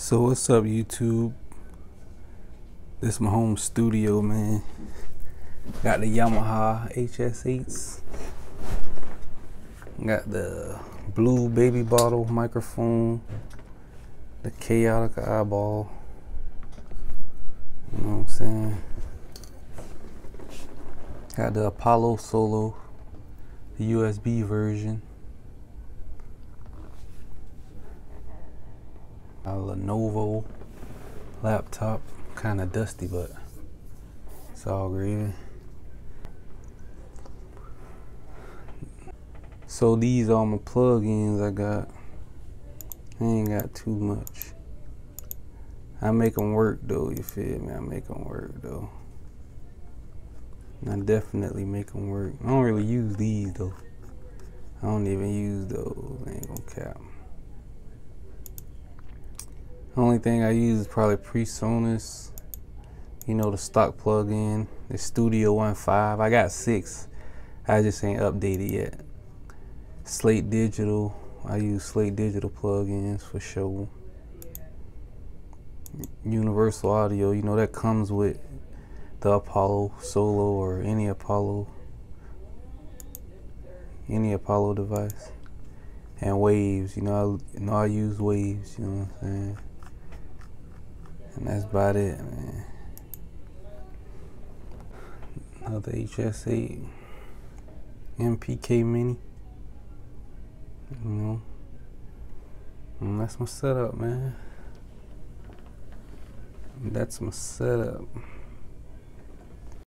So what's up YouTube? This is my home studio man. Got the Yamaha HS8s. Got the blue baby bottle microphone. The Kaotica Eyeball. You know what I'm saying? Got the Apollo Solo, the USB version. A Lenovo laptop. Kind of dusty, but it's all gravy. So these are my plugins I got. I ain't got too much. I make them work though, you feel me? I make them work though. I definitely make them work. I don't really use these though. I don't even use those. I ain't gonna cap. Only thing I use is probably PreSonus. You know the stock plug-in, the Studio One Five. I got six. I just ain't updated yet. Slate Digital. I use Slate Digital plugins for sure. Universal Audio. You know that comes with the Apollo Solo or any Apollo, any Apollo device. And Waves. You know I, you know I use Waves. You know what I'm saying. And that's about it, man. Another HS8 MPK Mini. You know, and that's my setup, man. That's my setup.